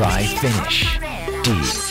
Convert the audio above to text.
dry finish. D.